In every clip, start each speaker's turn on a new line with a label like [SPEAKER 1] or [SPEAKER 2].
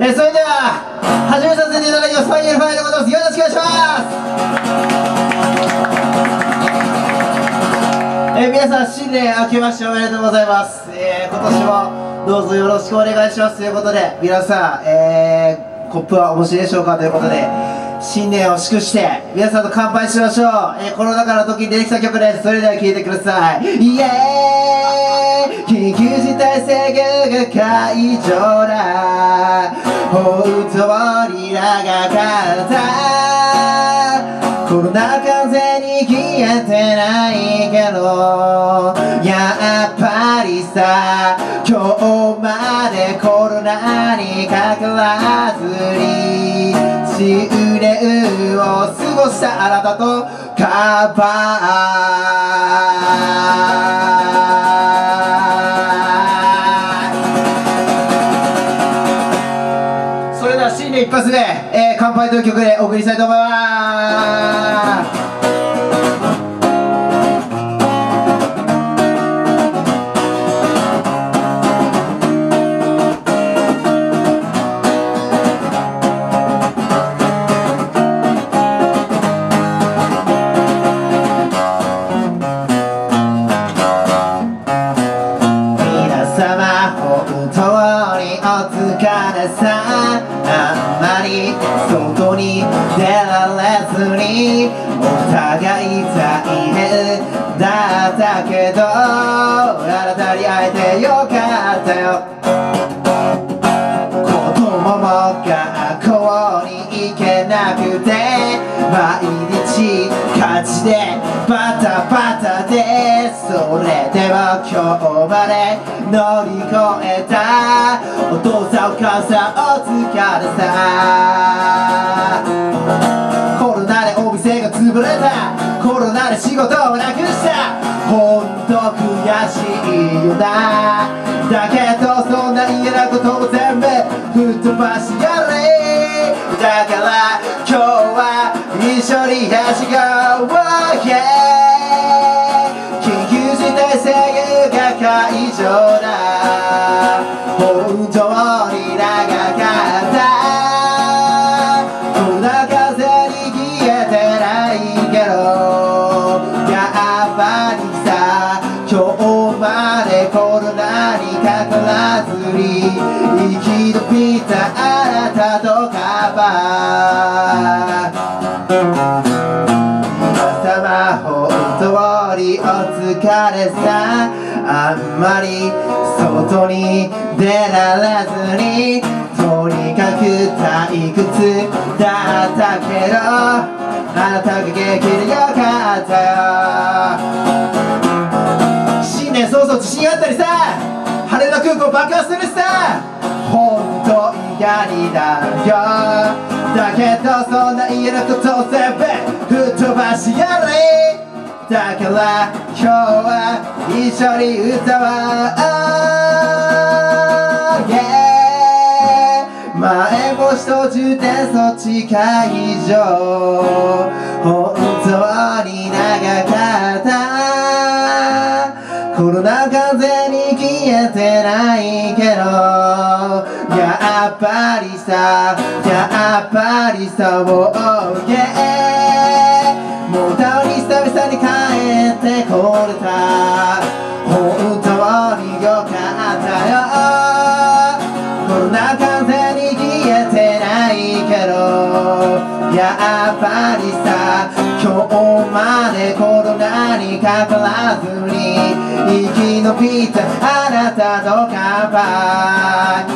[SPEAKER 1] えそれでは始めさせていただきます。ファイナルファイでございます。よろしくお願いします。え皆さん新年明けましておめでとうございます、えー今年もどうぞよろしくお願いします。ということで皆さん、えーコップはお持ちでしょうかということで新年を祝して皆さんと乾杯しましょう、えーコロナ禍の時に出てきた曲です。それでは聴いてください。イエーイ。緊急事態宣言が解除だ。本当に長かったコロナ完全に消えてないけどやっぱりさ今日までコロナにかからずに新年を過ごしたあなたと乾杯一発目、えー乾杯という曲でお送りしたいと思います。大変だったけどあなたに会えてよかったよ。子供も学校に行けなくて毎日火事でバタバタでそれでも今日まで乗り越えた。お父さんお母さんお疲れさコロナでお店が潰れた。事をなくした。ほんと悔しいよ。なだけどそんな嫌なことも全部吹っ飛ばしやれ。だから今日は一緒に走ろう。Yeah 様本当にお疲れさ。あんまり外に出られずにとにかく退屈だったけどあなたが元気でよかったよ。新年早々自信あったりさ。羽田空港爆破するしさ。と嫌になるよだけどそんな嫌なことを全部吹っ飛ばしやれだから今日は一緒に歌わう、yeah 前も閉じてそっち会場本当に長かったコロナ完全てないけどやっぱりさやっぱりさもう yeah もうたに久々に帰ってこれた。本当によかったよ。コロナ完全に消えてないけどやっぱりさ今日までコロナにかからずに生き延びたあなたと乾杯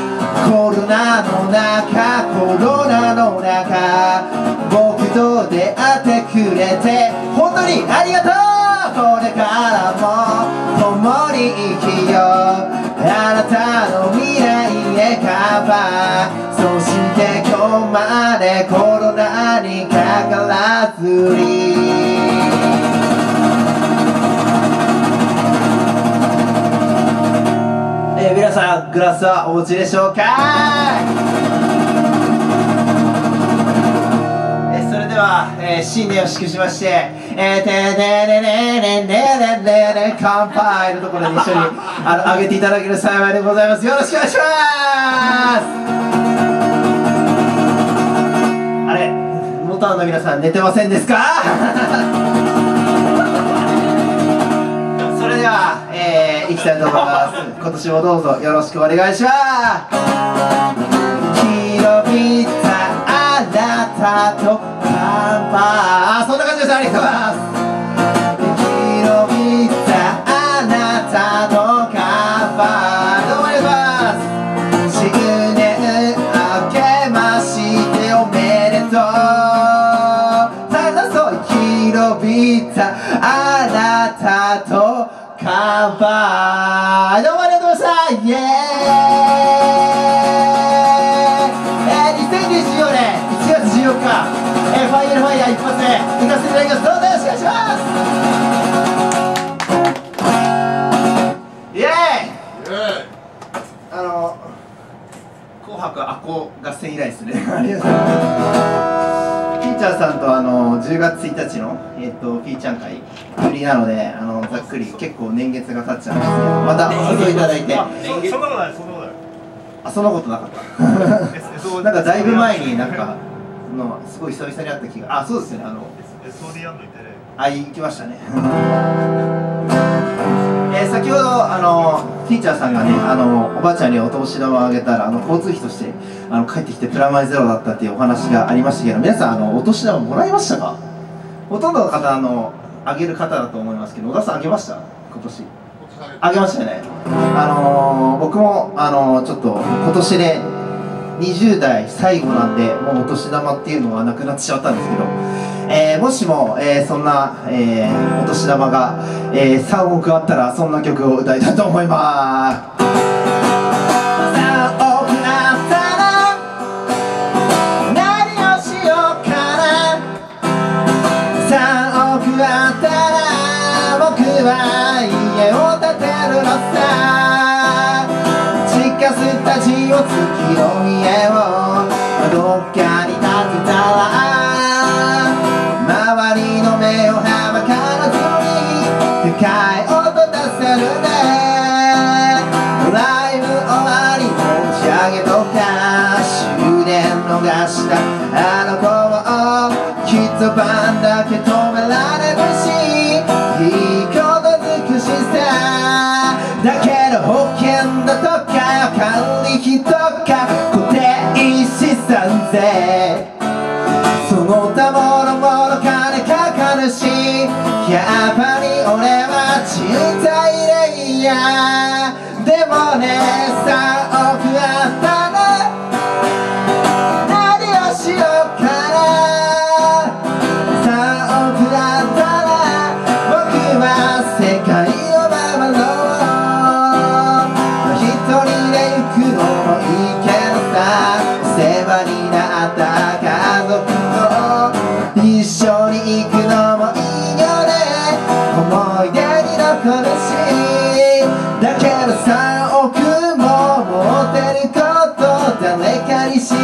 [SPEAKER 1] コロナの中コロナの中僕と出会ってくれて本当にありがとう。これからも共に生きよう。あなたの未来へ乾杯そして今日までコロナにかからずに。皆さんグラスはお持ちでしょうか、え、それでは、えー、新年を祝しまして「えー、てねねねねねねねね乾杯」のところに一緒にあの上げていただける幸いでございますよろしくお願いしますあれモターの皆さん寝てませんですかいきたいと思います。今年もどうぞよろしくお願いします。広びたあなたと乾杯そんな感じです。ありがとうございます。乾杯どうもありがとうございましたイエーイえー、2024年1月14日、えー、ファイナルファイヤー一発目行かせていただきますどうぞよろしくお願いしますイエーイあの紅白アコ合戦以来ですねありがとうございますピーチャーさんとあの10月1日の、えっとピーちゃん会ぶりなのであのざっくり結構年月が経っちゃうんですけどまたお誘いいただいて。
[SPEAKER 2] あそそんなことないそんなことない。
[SPEAKER 1] あそんなことなかった。なんかだいぶ前になんかのすごい久々に会った気があそうですよねあの。あ行きましたね。えー先ほどあのティーチャーさんがねあのおばあちゃんにお年玉をあげたらあの交通費としてあの帰ってきてプラマイゼロだったっていうお話がありましたけど皆さんあのお年玉もらいましたか？ほとんどの方あのあげる方だと思いますけど小田さんあげました？今年。あげましたよね。あのー僕もあのーちょっと今年で20代最後なんでもうお年玉っていうのはなくなってしまったんですけど、えーもしも、えーそんな、えーお年玉が、えー3億あったらそんな曲を歌いたいと思います俺は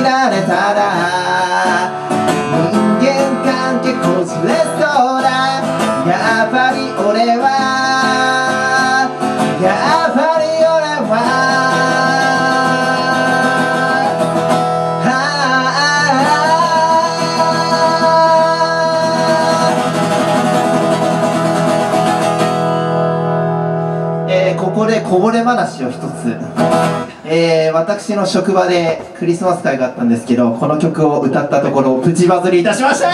[SPEAKER 1] られたら人間関係こじれそうだ。やっぱり俺はやっぱり俺はえここでこぼれ話を一つ、えー私の職場でクリスマス会があったんですけどこの曲を歌ったところプチバズりいたしました。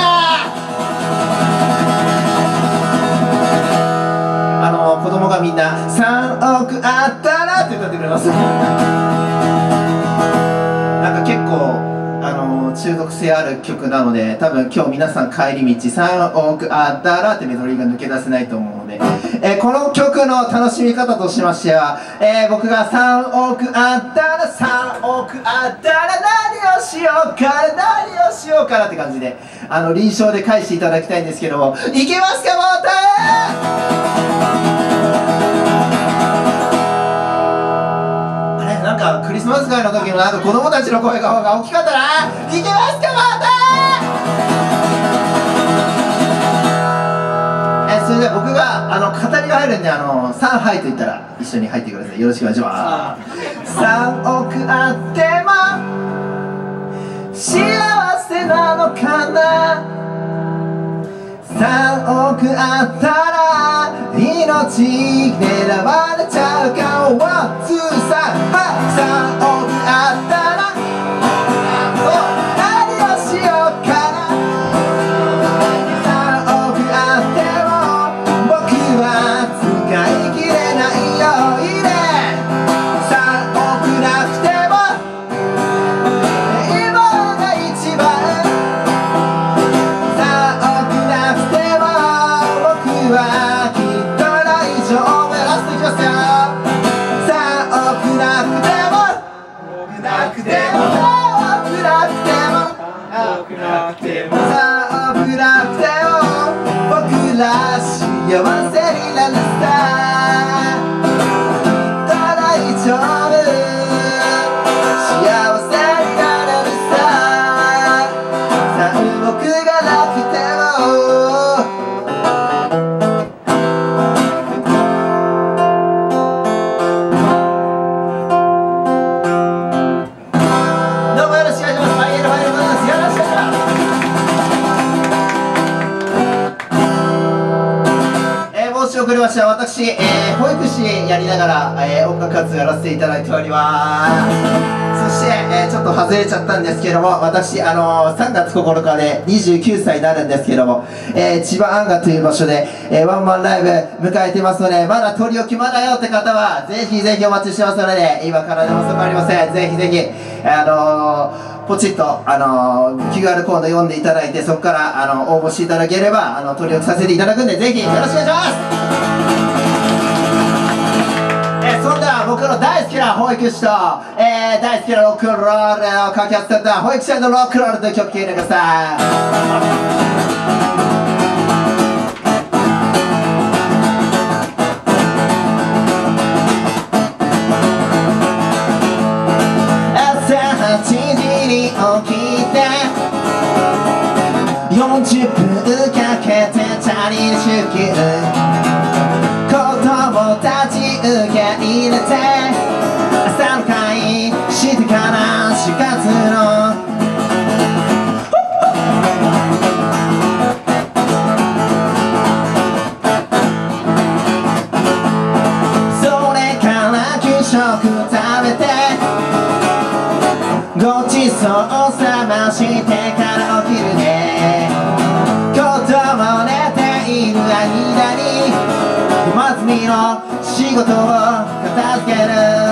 [SPEAKER 1] あの子供がみんな「3億あったら」って歌ってくれます。なんか結構あの中毒性ある曲なので多分今日皆さん帰り道3億あったらってメロディーが抜け出せないと思うので、えーこの曲の楽しみ方としましては、えー僕が3億あったら3億あったら何をしようかな何をしようかなって感じであの臨床で返していただきたいんですけどもいけますかもうあれなんかクリスマス会の時のなんか子供たちの声が大きかったな。いけますかまた。えあの語りが入るんであの3杯と言ったら一緒に入ってください。よろしくお願いします。3億あっても幸せなのかな
[SPEAKER 3] ？3
[SPEAKER 1] 億あったら命狙われちゃうかワンツーサン遅れました。私、えー、保育士やりながら、えー、音楽活動やらせていただいております。そして、えー、ちょっと外れちゃったんですけども、私、あの、3月9日で29歳になるんですけども、え、千葉アンガという場所で、え、ワンマンライブ迎えてますので、まだ取り置きまだよって方は、ぜひぜひお待ちしてますので、今からでも遅くありません。ぜひぜひ、あのポチッと、あのー QR コード読んでいただいてそこから、あの応募していただければあの取り置きさせていただくんでぜひよろしくお願いします。えそんな僕の大好きな保育士と、えー大好きなロックンロールを掛け合わせた保育士のロックンロールという曲聴いてください。リに出勤子供たち受け入れて朝の会してから4月の。それから給食食べてごちそうさまして。事を片付ける。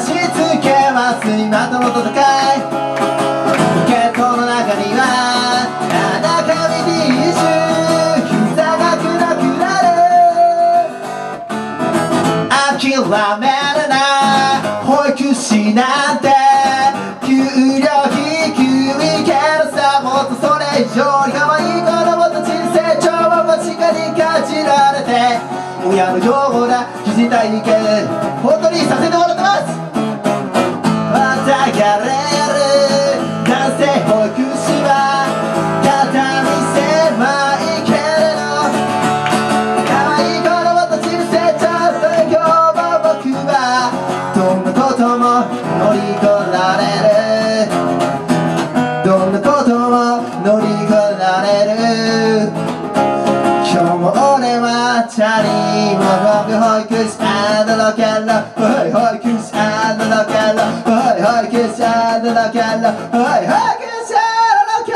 [SPEAKER 1] しつけは睡魔との戦い。ポケットの中には七紙ティッシュ膝が暗くなる諦めるな保育士なんて。給料低いけどさもっとそれ以上に可愛い子供たちに成長を間近に感じられて。親の情報だ。記事体験。あんロケンロおい保育士あんロケンロおいキスアンドロケンロおい保育士あんロケン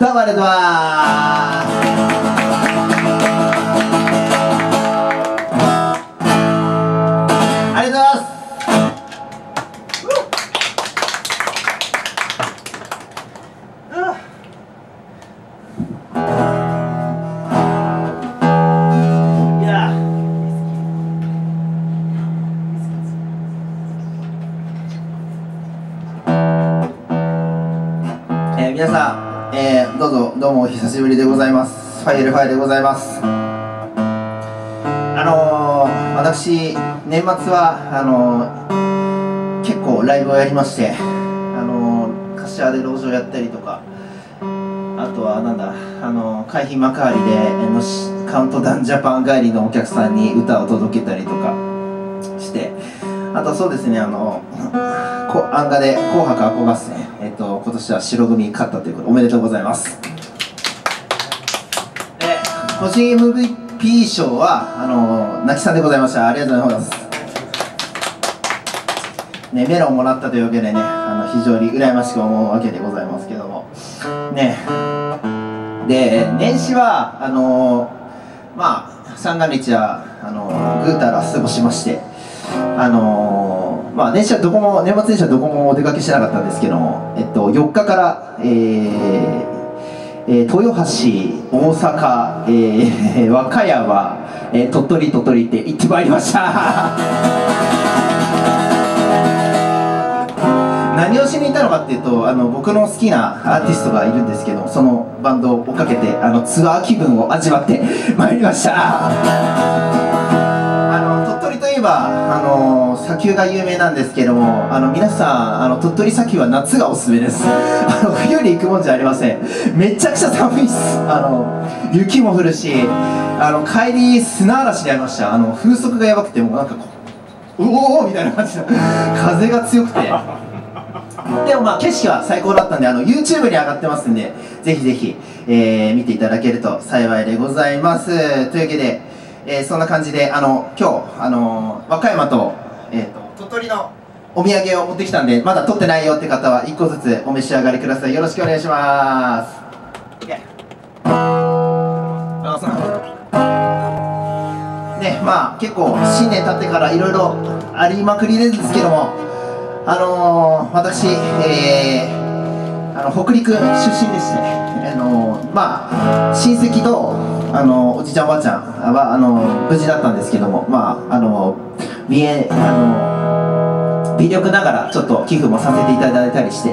[SPEAKER 1] ロどうもありがとうしぶりでございます。ファイルファイルでございます。あのー、私年末はあのー、結構ライブをやりましてあのー、柏で路上やったりとかあとはなんだあの海浜幕張でのしカウントダウンジャパン帰りのお客さんに歌を届けたりとかしてあとそうですねあのこアンガで「紅白赤子合戦」えっと今年は白組勝ったということでおめでとうございます。個人 MVP 賞はあの泣きさんでございました。ありがとうございます。ね、メロンもらったというわけでねあの非常に羨ましく思うわけでございますけども。ね。で年始はあのまあ三が日はあのぐうたら過ごしましてあのまあ年始はどこも年末年始はどこもお出かけしてなかったんですけども、えっと、4日から、えーえー豊橋、大阪、えー 和歌山、えー鳥取、鳥取って行ってまいりました。何をしに行ったのかっていうとあの僕の好きなアーティストがいるんですけどそのバンドを追っかけてあのツアー気分を味わってまいりましたばあの砂丘が有名なんですけどもあの皆さんあの鳥取砂丘は夏がおすすめです。あの冬に行くもんじゃありません。めちゃくちゃ寒いっす。あの雪も降るしあの帰り砂嵐でありました。あの風速がやばくてもうなんかこううおーみたいな感じの風が強くて。でもまあ景色は最高だったんであの YouTube に上がってますんでぜひぜひ、えー見ていただけると幸いでございます。というわけで、えーそんな感じであの今日あの和歌山と,、えーと鳥取のお土産を持ってきたんでまだ取ってないよって方は1個ずつお召し上がりください。よろしくお願いします。ねまあ結構新年経ってからいろいろありまくりですけどもあのー、私、えー、あの北陸出身でして、あのー、まあ親戚と、あのおじいちゃんおばあちゃんはあの無事だったんですけどもまああの見えあの微力ながらちょっと寄付もさせていただいたりして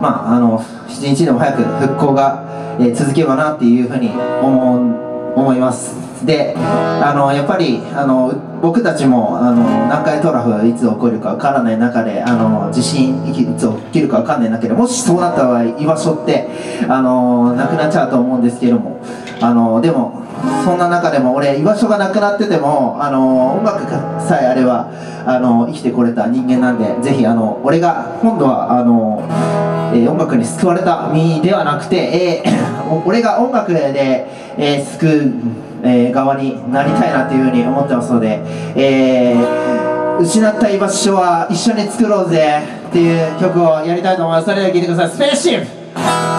[SPEAKER 1] まああの一日でも早く復興が、えー続けばなっていうふうに思う思います。であのやっぱりあの僕たちもあの南海トラフがいつ起こるかわからない中であの地震いつ起きるかわかんない中でもしそうなった場合居場所ってあのなくなっちゃうと思うんですけどもあのでもそんな中でも俺居場所がなくなっててもあの音楽さえあればあの生きてこれた人間なんでぜひあの俺が今度はあのえー音楽に救われた身ではなくて、えー 俺が音楽で、えー救う、えー側になりたいなというふうに思ってますので、えー失った居場所は一緒に作ろうぜっていう曲をやりたいと思います。それでは聴いてください。スペースシップ「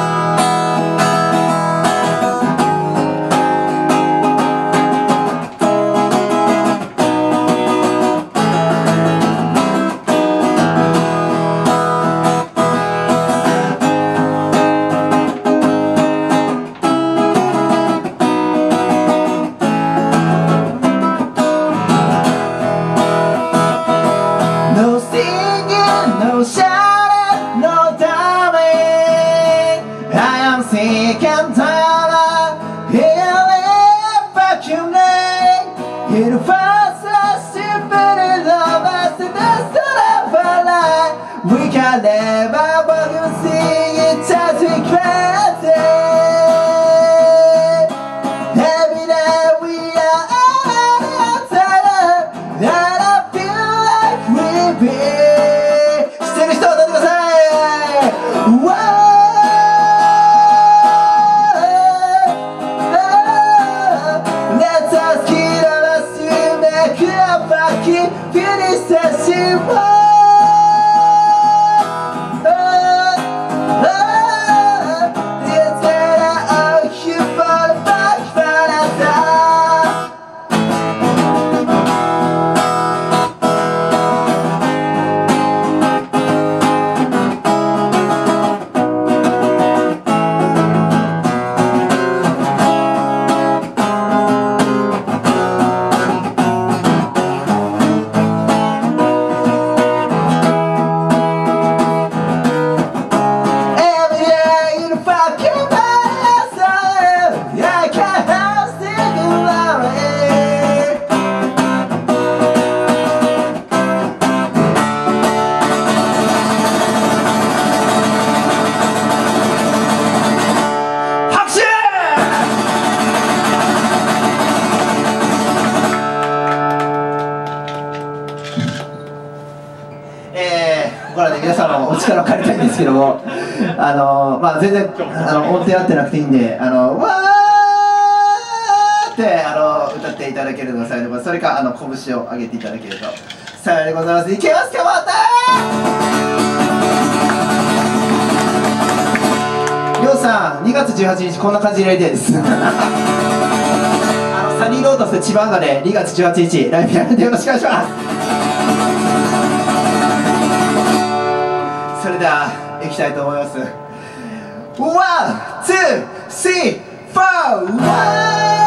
[SPEAKER 1] お力を借りたいんですけどもあのまあ全然あの音程合ってなくていいんであのわーってあの歌っていただけるのが幸いです。それかあの拳を上げていただけると。幸いでございます。いけますかまたりょうさん2月18日こんな感じでやりたいです。あのサニーロータス千葉がね2月18日ライブやるんでよろしくお願いします。れでは行きたいと思います。ワン、ツー、スリー、フォー、ワン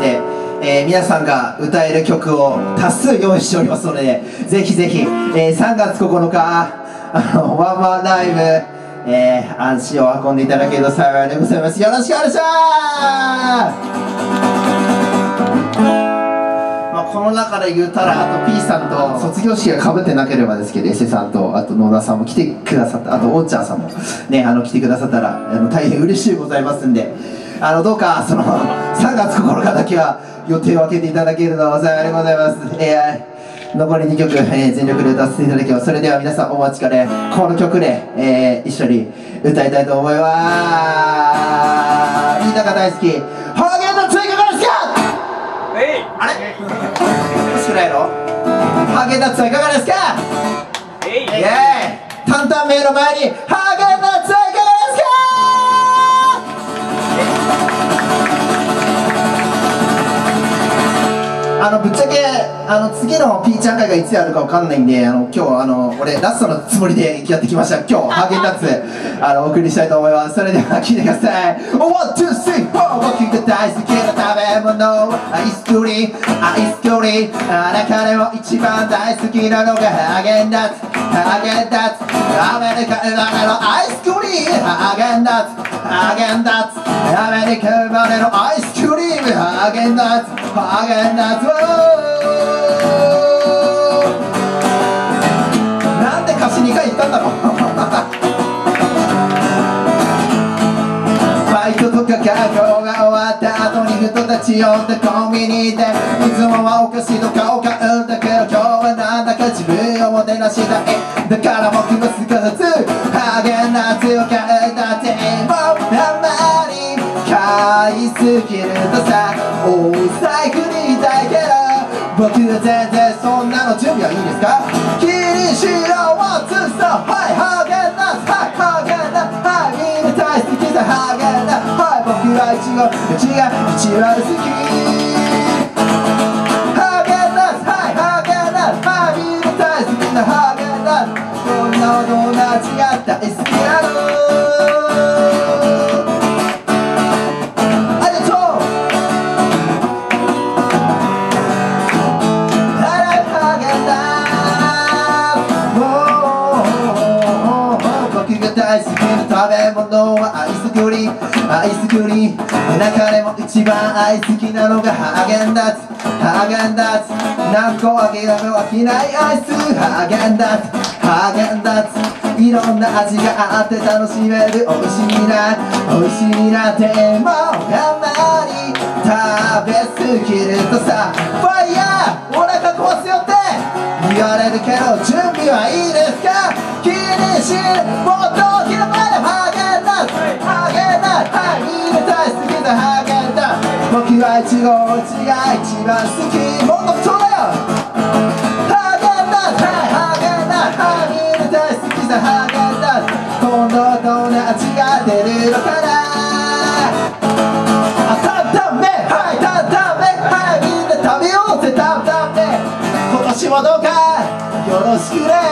[SPEAKER 1] で、えー皆さんが歌える曲を多数用意しておりますのでぜひぜひ、えー3月9日あのワンマンライブえー、足を運んでいただけると幸いでございます。よろしくお願いします、この中で言うたらあと P さんと卒業式がかぶってなければですけどエセさんとあと野田さんも来てくださったあとおーちゃんさんもねあの来てくださったらあの大変嬉しいございますんであのどうかその3月9日だけは予定を空けていただけるのは幸いでございます、えー残り2曲、えー全力で歌わせていただきます。それでは皆さんお待ちかね。この曲で、えー一緒に歌いたいと思います。みんなが大好き。ハーゲンの追加からですか？
[SPEAKER 2] えい。
[SPEAKER 1] あれ？欲しくないの？ハーゲンダッツはいかがですか？
[SPEAKER 2] えい。
[SPEAKER 1] イエーイ。担々麺の前にハーゲンあのぶっちゃけあの次のピーちゃん会がいつやるかわかんないんであの今日あの俺ラストのつもりでやってきました。今日ハーゲンダッツあのお送りしたいと思います。それでは聴いてください。 One, two, three, four 僕が大好きな食べ物。アイスクリーム。アイスクリーム。あ中でも一番大好きなのがハーゲンダッツハーゲンダッツアメリカ生まれのアイスクリーム。ハーゲンダッツハーゲンダッツアメリカ生まれのアイスクリーム。ハーゲンダッツハーゲンダッツなんで歌詞2回言ったんだろうバイトとか学校が終わった後に人たち呼んでコンビニでいつもはお菓子とかを買うんだけど今日はなんだか自分をもてなしたいだから僕もすかさずハーゲンダッツを買えた。っ買いすぎるとさお財布に痛いけど僕は全然そんなの準備はいいですか気にしろワンツーストはいハーゲンダッツはいハーゲンダッツはいみんな大好きだハーゲンダッツはい僕はイチゴうちが一番好きハーゲンダッツはいハーゲンダッツはいみんな大好きなハーゲンダッツこんなドーナツが大好きなのクリーム中でも一番大好きなのがハーゲンダッツ。ハーゲンダッツ。何個あげても飽きないアイスハーゲンダッツ。ハーゲンダッツ。いろんな味があって楽しめる美味しいな美味しいなでもあまり。食べ過ぎるとさファイヤーお腹壊すよって。言われるけど準備はいいですか？気にしもっときなはい。みんな大好きなハーゲンダ僕はイチゴうちが一番好きもっとそうだよハーゲンダはい。ハーゲンダッツはい。みんな大好きなハーゲンダッツ今度どんな味が出るのかなあ担々麺はい。担々麺はい。みんな食べようぜ担々麺今年もどうかよろしくね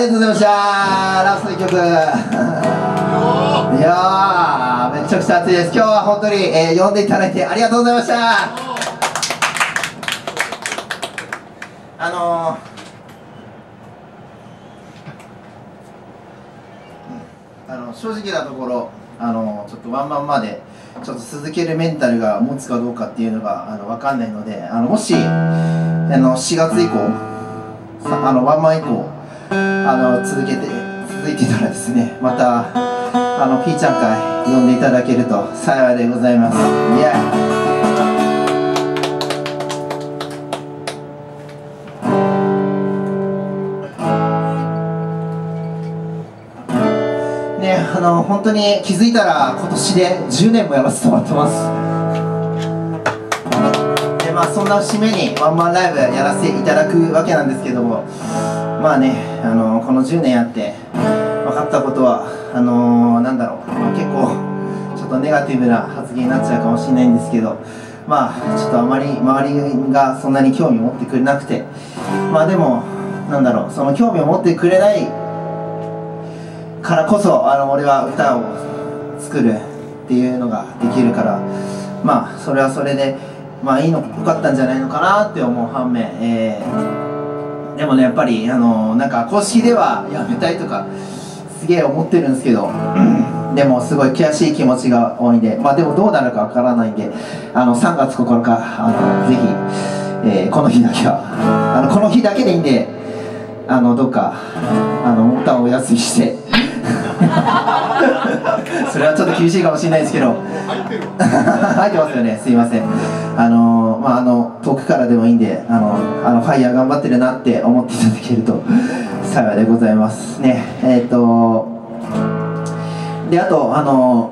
[SPEAKER 1] りがとうございました。ラスト1曲。いやめちゃくちゃ暑いです。今日は本当に、えー呼んでいただいてありがとうございました。あのーあの正直なところあのちょっとワンマンまでちょっと続けるメンタルが持つかどうかっていうのがあの分かんないのであのもしあの4月以降あのワンマン以降あの続けて続いてたらですねまたあのピーちゃん会呼んでいただけると幸いでございます。イエイねあの本当に気づいたら今年で10年もやらせてもらってます。でまあそんな節目にワンマンライブやらせていただくわけなんですけどもまあねあのこの10年やって分かったことはあのなんだろう、ま結構ちょっとネガティブな発言になっちゃうかもしれないんですけどまあちょっとあまり周りがそんなに興味を持ってくれなくてまあでもなんだろうその興味を持ってくれないからこそあの俺は歌を作るっていうのができるからまあそれはそれでまあいいの良かったんじゃないのかなって思う反面、えーでもねやっぱりあのなんか公式ではやめたいとかすげえ思ってるんですけど、うん。でもすごい悔しい気持ちが多いんでまあでもどうなるかわからないんであの3月9日あのぜひ、えーこの日だけはあのこの日だけでいいんであのどうかあのモーターをお休みして。それはちょっと厳しいかもしれないですけど。入って ますよね。すいませんあのまああの遠くからでもいいんであのあのファイヤー頑張ってるなって思っていただけると 幸いでございます。ねえっ、とであとあの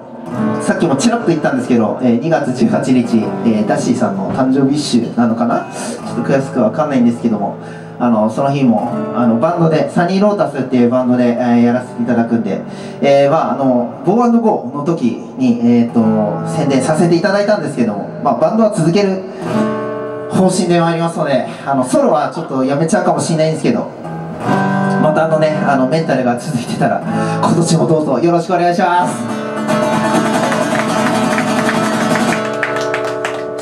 [SPEAKER 1] さっきもちらっと言ったんですけど、えー2月18日、えーダッシーさんの誕生日集なのかな？ちょっと詳しくは分かんないんですけども。あのその日もあのバンドでサニーロータスっていうバンドで、えーやらせていただくんで、えーまあ、あの Go&Go の時に、えー、と宣伝させていただいたんですけども、まあ、バンドは続ける方針ではありますのであのソロはちょっとやめちゃうかもしれないんですけどまたあのねあのメンタルが続いてたら今年もどうぞよろしくお願いします。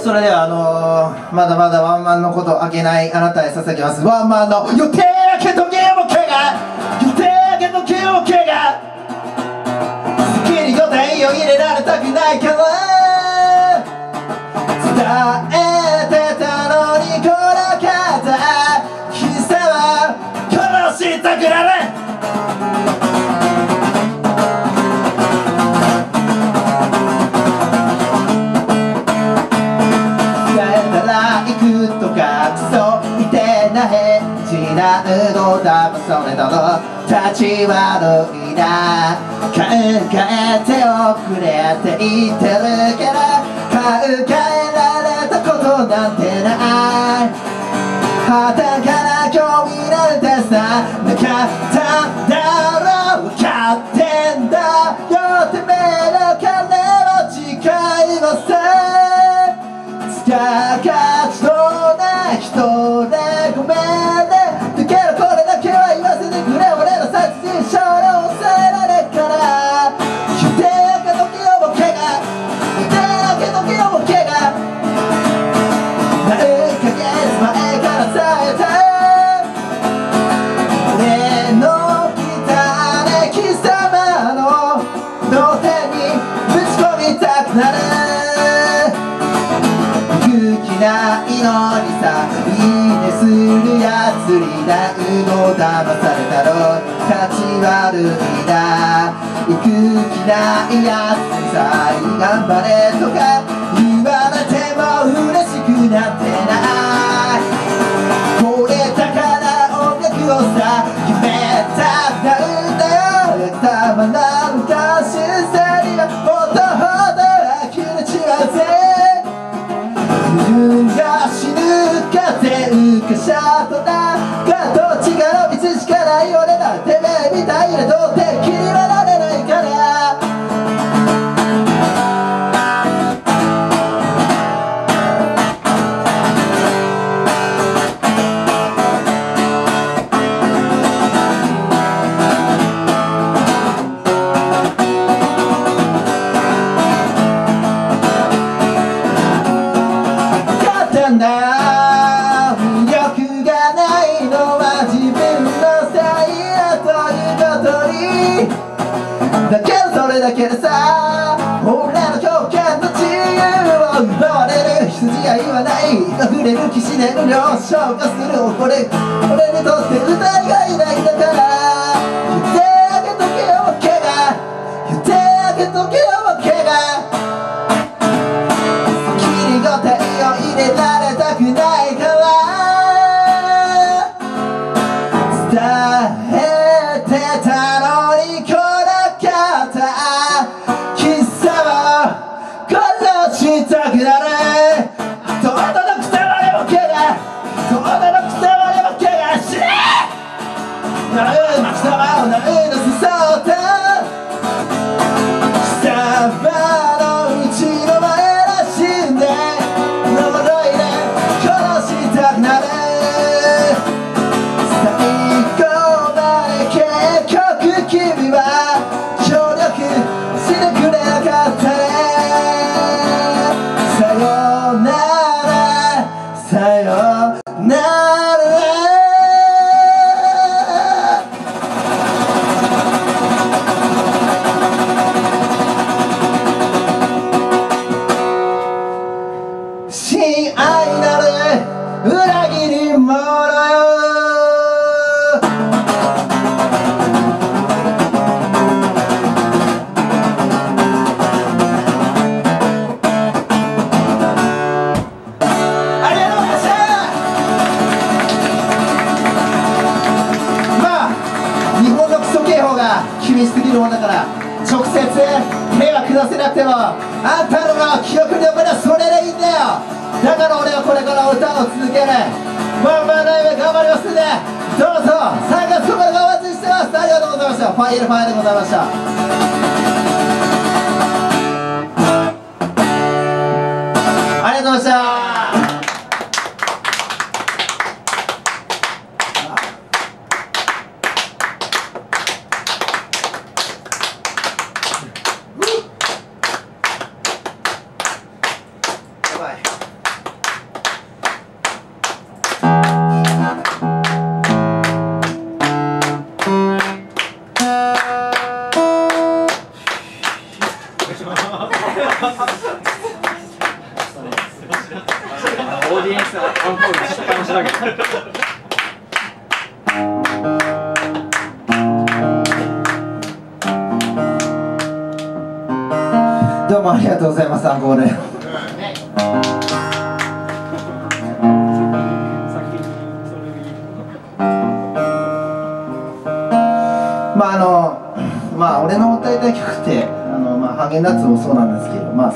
[SPEAKER 1] それではあのー、まだまだワンマンのこと開けないあなたへ捧げます。ワンマンの予定開けとけ事なのだそれだろ立ち悪いな考えておくれって言ってるから考えられたことなんてない。はたから興味なんてさなかったんだろう分かってんだよてめえのさいいねするやつに何度騙されたろ立ち悪いな。行く気ないやつにさ頑張れとか。言われても嬉しくなんてない。これだから音楽をさ決めたんだ。よたまなん全燃料消化する俺俺にとって歌いがいない本のクソ警報が厳しすぎるもんだから直接手は下せなくてもあんたのが記憶に残りゃそれでいいんだよだから俺はこれから歌を続けるワンマンライブ頑張りますんでどうぞ3月9日お待ちしてます。ありがとうございましたファイルファイルでございました。ありがとうございま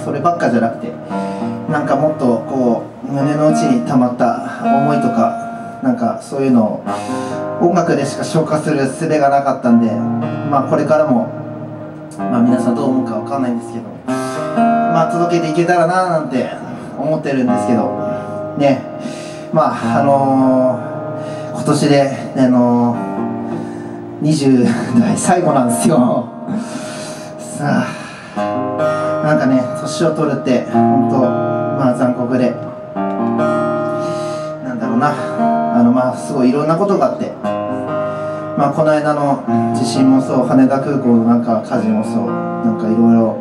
[SPEAKER 2] それ
[SPEAKER 1] ばっかじゃなくてなんかもっとこう胸の内に溜まった思いとかなんかそういうのを音楽でしか消化する術がなかったんでまあこれからもまあ皆さんどう思うかわかんないんですけどまあ届けていけたらななんて思ってるんですけどね。まああのー今年であのー20代最後なんですよ。さあ。なんかね年を取るって本当まあ残酷で。なんだろうな。あのまあすごいいろんなことがあって。まあこの間の地震もそう羽田空港のなんか火事もそう。なんかいろいろ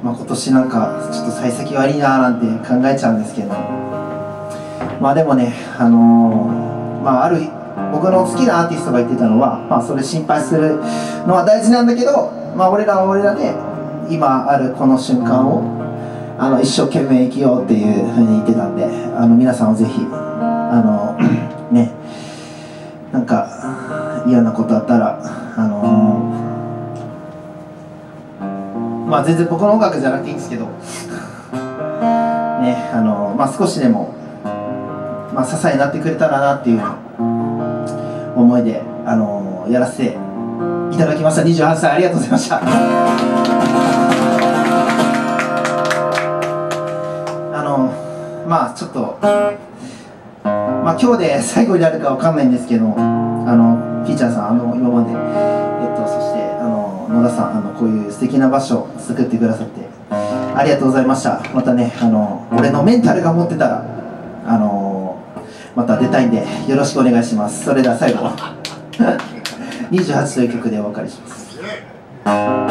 [SPEAKER 1] ま今年なんかちょっと幸先悪いななんて考えちゃうんですけど。まあでもねあのーまあある僕の好きなアーティストが言ってたのはまあそれ心配するのは大事なんだけどまあ俺らは俺らで今あるこの瞬間をあの一生懸命生きようっていうふうに言ってたんであの皆さんもぜひあのねなんか嫌なことあったらあのまあ全然僕の音楽じゃなくていいんですけどねあのまあ少しでもまあ支えになってくれたらなっていう思いであのやらせていただきました。28歳ありがとうございました。ちょっとまあ今日で最後になるかわかんないんですけどあのピーちゃんさんあの今までえっとそしてあの野田さんあのこういう素敵な場所を作ってくださってありがとうございました。またねあの俺のメンタルが持ってたらあのまた出たいんでよろしくお願いします。それでは最後。28という曲でお別れします。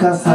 [SPEAKER 1] 年を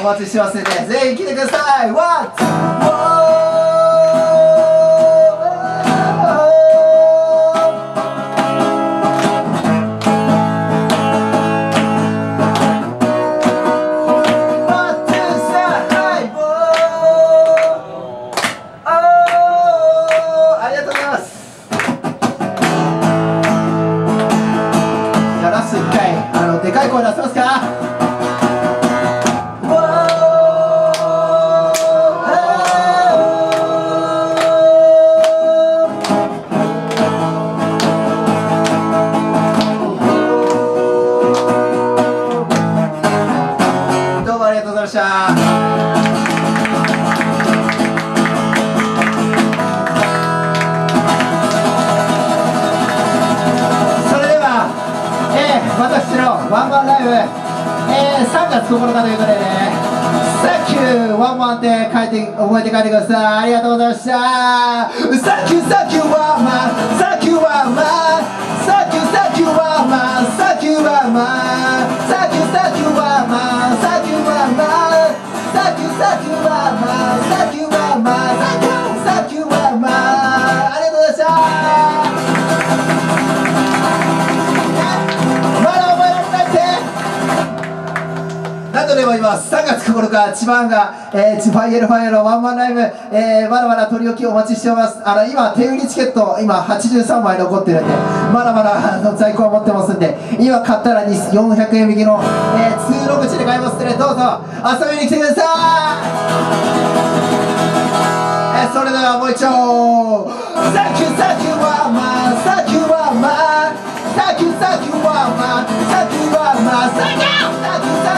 [SPEAKER 1] お待ちしてますのでぜひ来てください。ワワンマンライブ、えー、3月9日ということでね「サンキューワンマン」って書いて覚えて帰ってください。ありがとうございましたサンキューサンキューワンマン。サンキューワンマン。サンキューサンキューワンマン。サンキューワンマン。サンキューサンキューワンマン。サンキューワンマン。サンキューサンキューワンマン。サンキューワンマン。サンキューサンキューワンマン。でも言います。3月9日千葉が、えー、チファイエルファイエルのワンマンライブ、えー、まだまだ取り置きお待ちしております。あの今手売りチケット今83枚残ってるんでまだまだあの在庫は持ってますんで。今買ったら400円引きの、えー、通路口で買いますんでどうぞ遊びに来てください。えーそれではもう一度「サキュサキューワンマン。サン。キューワンマン」「サン。キューサン。キュワンマン。サキュワンマン。サキュサキュ